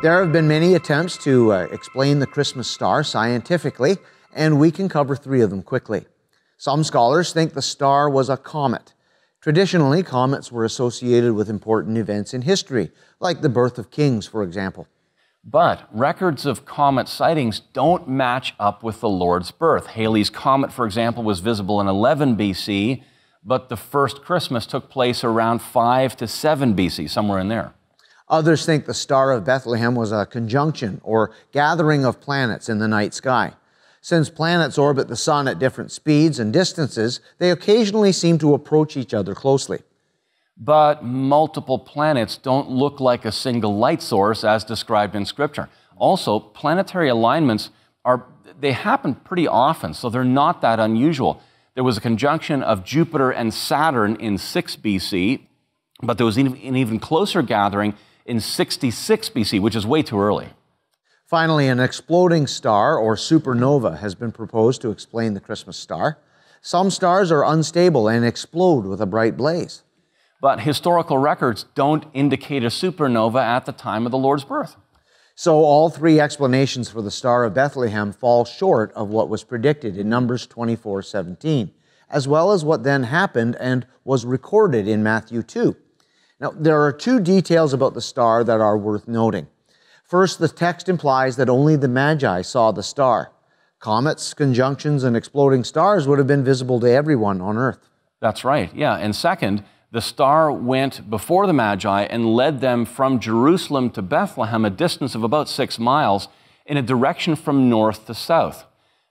There have been many attempts to uh, explain the Christmas star scientifically, and we can cover three of them quickly. Some scholars think the star was a comet. Traditionally, comets were associated with important events in history, like the birth of kings, for example. But records of comet sightings don't match up with the Lord's birth. Halley's Comet, for example, was visible in 11 BC, but the first Christmas took place around 5 to 7 BC, somewhere in there. Others think the Star of Bethlehem was a conjunction or gathering of planets in the night sky. Since planets orbit the sun at different speeds and distances, they occasionally seem to approach each other closely. But multiple planets don't look like a single light source as described in Scripture. Also, planetary alignments are they happen pretty often, so they're not that unusual. There was a conjunction of Jupiter and Saturn in 6 BC, but there was an even closer gathering in 66 BC, which is way too early. Finally, an exploding star or supernova has been proposed to explain the Christmas star. Some stars are unstable and explode with a bright blaze. But historical records don't indicate a supernova at the time of the Lord's birth. So all three explanations for the Star of Bethlehem fall short of what was predicted in Numbers 24:17, as well as what then happened and was recorded in Matthew 2. Now, there are two details about the star that are worth noting. First, the text implies that only the Magi saw the star. Comets, conjunctions, and exploding stars would have been visible to everyone on earth. That's right, yeah. And second, the star went before the Magi and led them from Jerusalem to Bethlehem, a distance of about six miles, in a direction from north to south.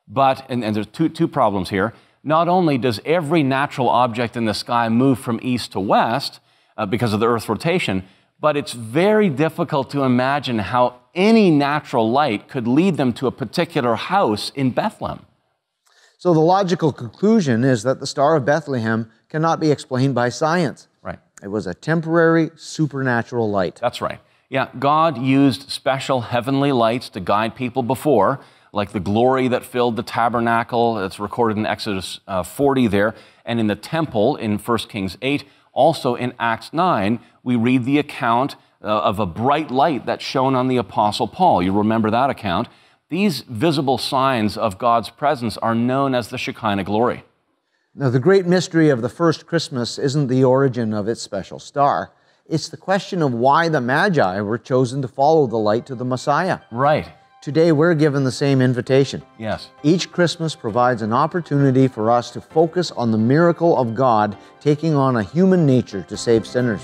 But, and, and there's two, two problems here. Not only does every natural object in the sky move from east to west uh, because of the Earth's rotation, but it's very difficult to imagine how any natural light could lead them to a particular house in Bethlehem. So the logical conclusion is that the Star of Bethlehem cannot be explained by science. Right. It was a temporary supernatural light. That's right. Yeah, God used special heavenly lights to guide people before, like the glory that filled the tabernacle. That's recorded in Exodus uh, 40 there, and in the temple in 1 Kings 8. Also in Acts 9, we read the account uh, of a bright light that shone on the Apostle Paul. You remember that account. These visible signs of God's presence are known as the Shekinah glory. Now, the great mystery of the first Christmas isn't the origin of its special star. It's the question of why the Magi were chosen to follow the light to the Messiah. Right. Today, we're given the same invitation. Yes. Each Christmas provides an opportunity for us to focus on the miracle of God taking on a human nature to save sinners.